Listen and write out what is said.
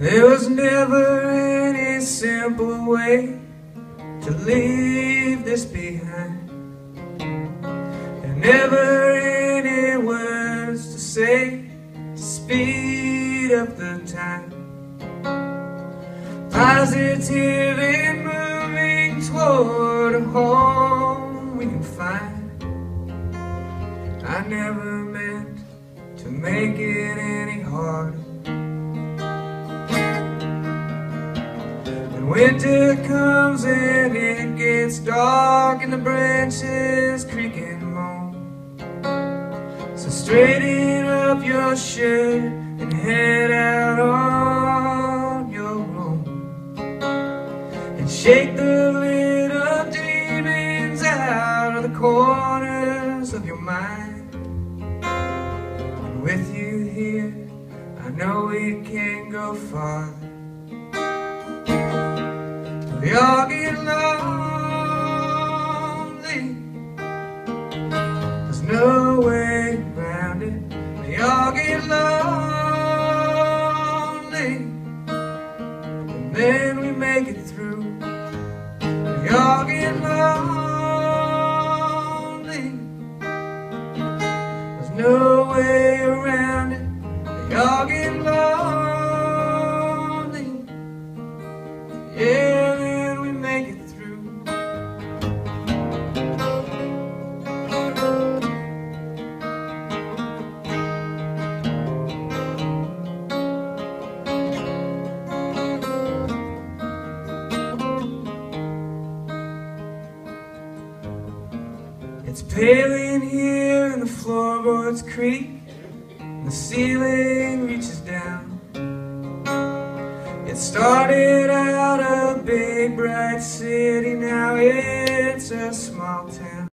There was never any simple way to leave this behind. There never any words to say to speed up the time. Positive in moving toward a home we can find. I never meant to make it any harder. Winter comes and it gets dark and the branches creak and moan, so straighten up your shirt and head out on your own and shake the little demons out of the corners of your mind. And with you here, I know we can go farther. We all get lonely. There's no way around it. We all get lonely. And then we make it through. We all get lonely. There's no way around it. We all get It's pale in here and the floorboards creak and the ceiling reaches down. It started out a big bright city, now it's a small town.